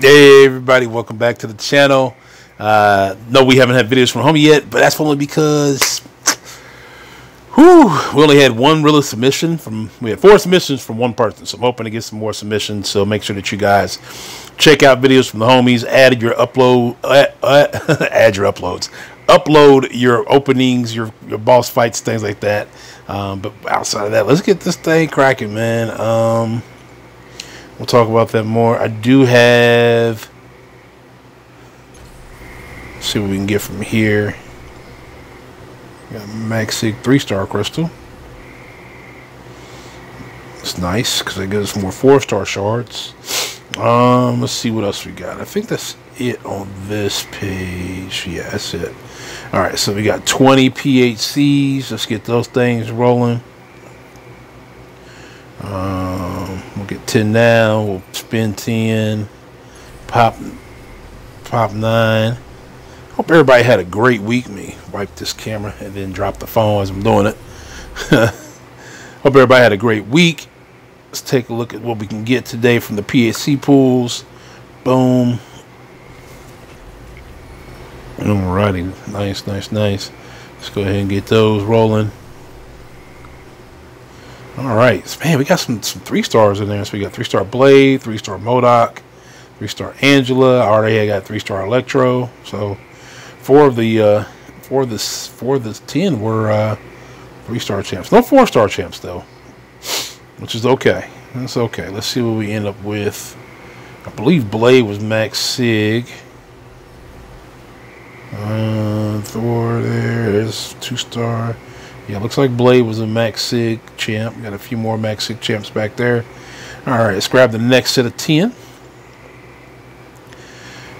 Hey everybody, welcome back to the channel. Uh, no, we haven't had videos from home yet, but that's only because whew, we only had one real submission from we had four submissions from one person. So I'm hoping to get some more submissions. So make sure that you guys check out videos from the homies, add your upload uh, uh, add your uploads. Upload your openings, your your boss fights, things like that. Um, but outside of that, let's get this thing cracking, man. Um, We'll talk about that more. I do have. see what we can get from here. Got Max Sig three star crystal. It's nice because it gives us more four star shards. Um, let's see what else we got. I think that's it on this page. Yeah, that's it. All right, so we got 20 PHCs. Let's get those things rolling. Um, get 10 now. We'll spin 10. Pop, pop 9. Hope everybody had a great week. Me wipe this camera and then drop the phone as I'm doing it. Hope everybody had a great week. Let's take a look at what we can get today from the PHC pools. Boom. Alrighty. Nice, nice, nice. Let's go ahead and get those rolling. All right, man, we got some some three stars in there. So we got three star Blade, three star MODOK, three star Angela. I already got three star Electro. So four of the uh, four of the four of the ten were uh, three star champs. No four star champs though, which is okay. That's okay. Let's see what we end up with. I believe Blade was Max Sig. Uh, Thor. There's two star. Yeah, looks like Blade was a Max Sig champ. Got a few more Max Sig champs back there. All right, let's grab the next set of 10.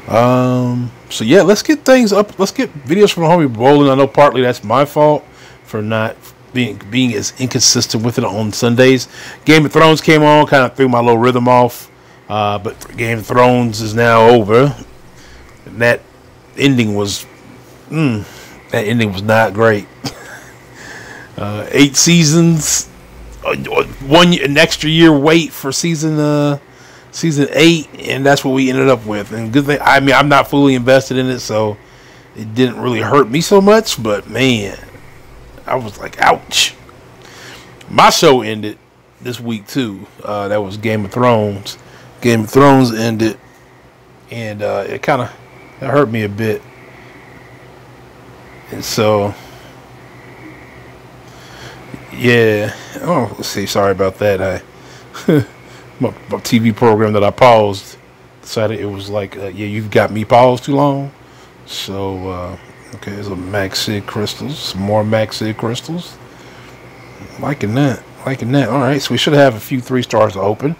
Um, so yeah, let's get things up. Let's get videos from the homie rolling. I know partly that's my fault for not being being as inconsistent with it on Sundays. Game of Thrones came on, kind of threw my little rhythm off. Uh, but Game of Thrones is now over. And that ending was, mm, that ending was not great. Uh, eight seasons, uh, one an extra year wait for season uh season eight, and that's what we ended up with. And good thing, I mean, I'm not fully invested in it, so it didn't really hurt me so much. But man, I was like, ouch. My show ended this week too. Uh, that was Game of Thrones. Game of Thrones ended, and uh, it kind of it hurt me a bit. And so yeah. Oh, let's see. Sorry about that. I my, my, TV program that I paused decided it was like, uh, yeah, you've got me paused too long. So, uh, okay, there's a Max Sig crystals. Some more Max Sig crystals. Liking that. Liking that. All right, so we should have a few three stars to open.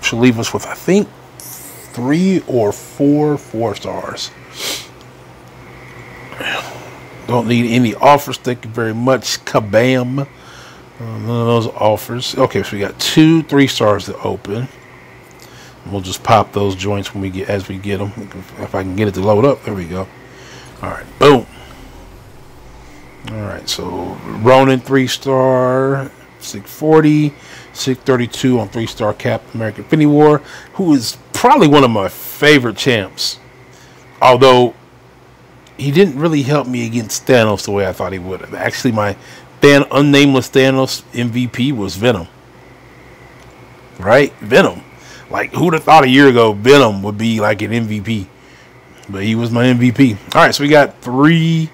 Should leave us with, I think, three or four four stars. Don't need any offers. Thank you very much. Kabam. Uh, none of those offers. Okay, so we got two three stars to open. We'll just pop those joints when we get as we get them. If I can get it to load up, there we go. All right, boom. All right, so Ronin three star, 640, 632 on three star Cap American Infinity War, who is probably one of my favorite champs. Although he didn't really help me against Thanos the way I thought he would. have. Actually, my Than unnameless Thanos MVP was Venom. Right? Venom. Like who'd have thought a year ago Venom would be like an MVP? But he was my MVP. Alright, so we got three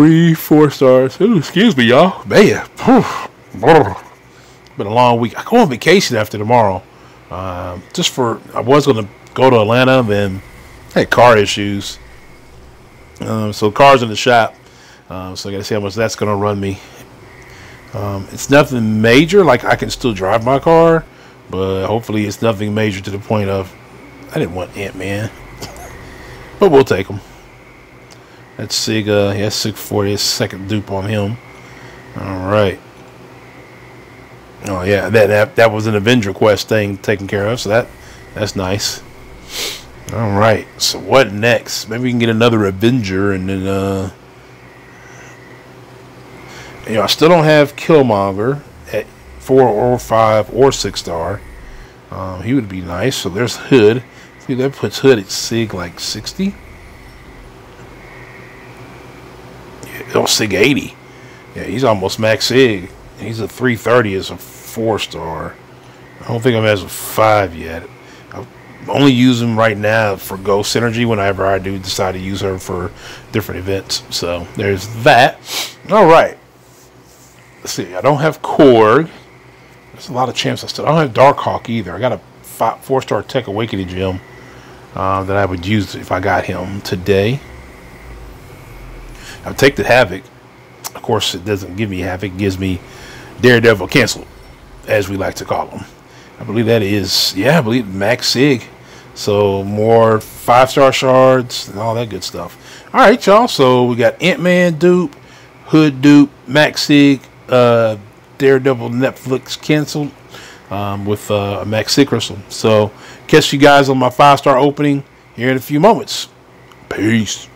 three, four stars. Ooh, excuse me, y'all. Man. Been a long week. I go on vacation after tomorrow. Um, just for I was gonna go to Atlanta, then I had car issues. Um, so cars in the shop. Um, so I got to see how much that's going to run me. Um, it's nothing major. Like I can still drive my car, but hopefully it's nothing major to the point of I didn't want Ant Man, but we'll take him. That's Sig. Uh, yeah, Sig 40. Second dupe on him. All right. Oh yeah, that, that that was an Avenger Quest thing taken care of. So that that's nice. All right. So what next? Maybe we can get another Avenger, and then uh, you know I still don't have Killmonger at four or five or six star. Um, he would be nice. So there's Hood. See, that puts Hood at Sig like 60. Yeah, oh, Sig 80. Yeah, he's almost max Sig. He's a 330 as a four star. I don't think I'm as a five yet. Only use them right now for Ghost Synergy whenever I do decide to use her for different events. So there's that. All right. Let's see. I don't have Korg. There's a lot of champs I still. I don't have Darkhawk either. I got a five, four star Tech Awakening gem uh, that I would use if I got him today. I'll take the Havoc. Of course, it doesn't give me Havoc. It gives me Daredevil Cancel, as we like to call him. I believe that is, yeah, I believe Max Sig. So more five star shards and all that good stuff. All right, y'all. So we got Ant Man dupe, Hood dupe, Max Sig, uh, Daredevil Netflix canceled um, with uh, a Max Sig crystal. So catch you guys on my five star opening here in a few moments. Peace.